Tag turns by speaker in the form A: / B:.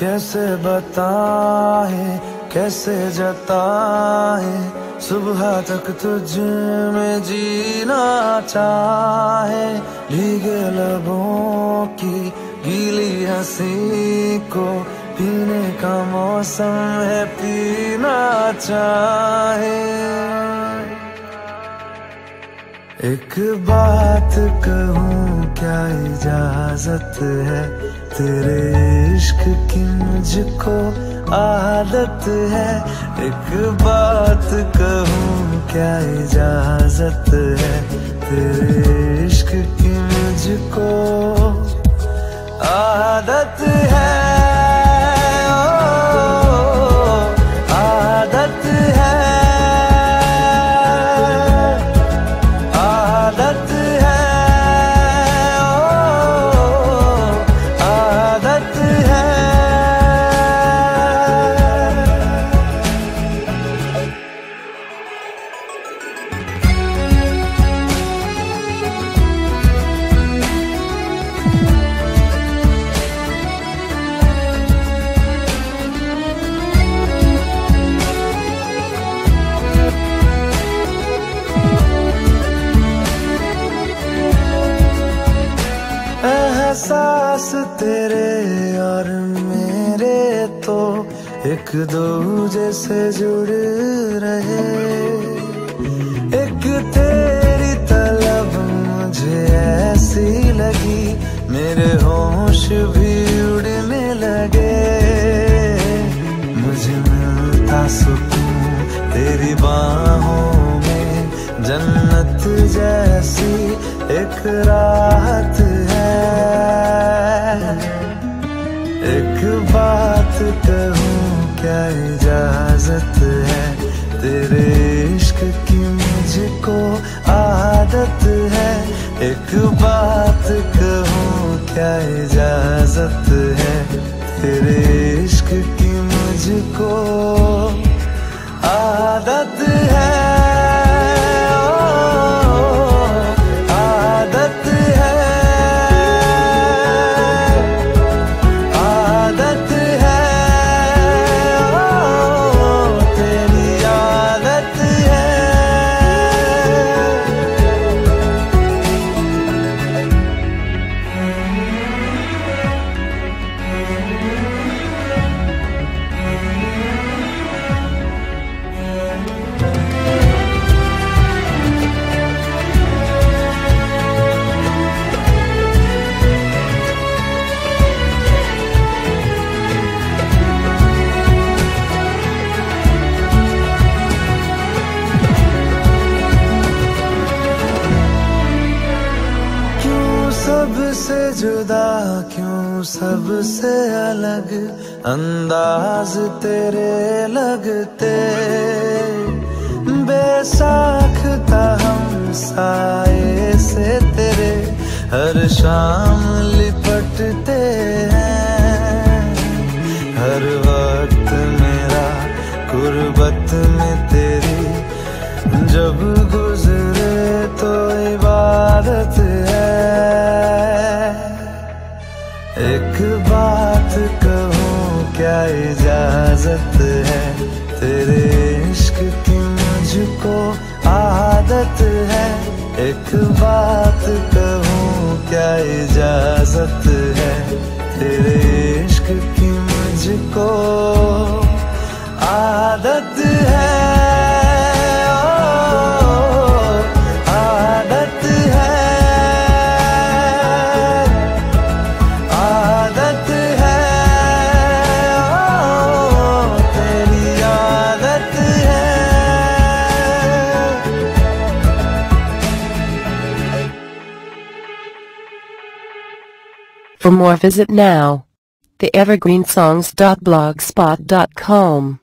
A: कैसे बताए, कैसे जताए, सुबह तक तुझ में जीना चाहे। भीगे लबों की गीली हँसी को पीने का मौसम है, पीना चाहे। एक बात कहूँ, क्या इजाज़त है? तेरे इश्क की मुझको आदत है। एक बात कहूँ, क्या इजाज़त है? तेरे इश्क की मुझको आदत है। एहसास तेरे और मेरे तो एक दूजे से जुड़ रहे। एक तेरी तलब मुझे ऐसी लगी, मेरे होश भी उड़ने लगे। मुझे मिलता सुकून तेरी बाहों जन्नत जैसी एक रात है। एक बात कहूँ क्या इजाज़त है तेरे इश्क की सबसे जुदा क्यों? सबसे अलग अंदाज तेरे लगते। बेसाखता हम साए से तेरे हर शाम लिपटते हैं। हर वक्त मेरा गुर्बत में तेरी जब गुजरे इजाज़त है, तेरे इश्क की मुझको आदत है। एक बात कहूँ, क्या इजाज़त है? तेरे इश्क की मुझको आदत है।
B: For more visit now. theevergreensongs.blogspot.com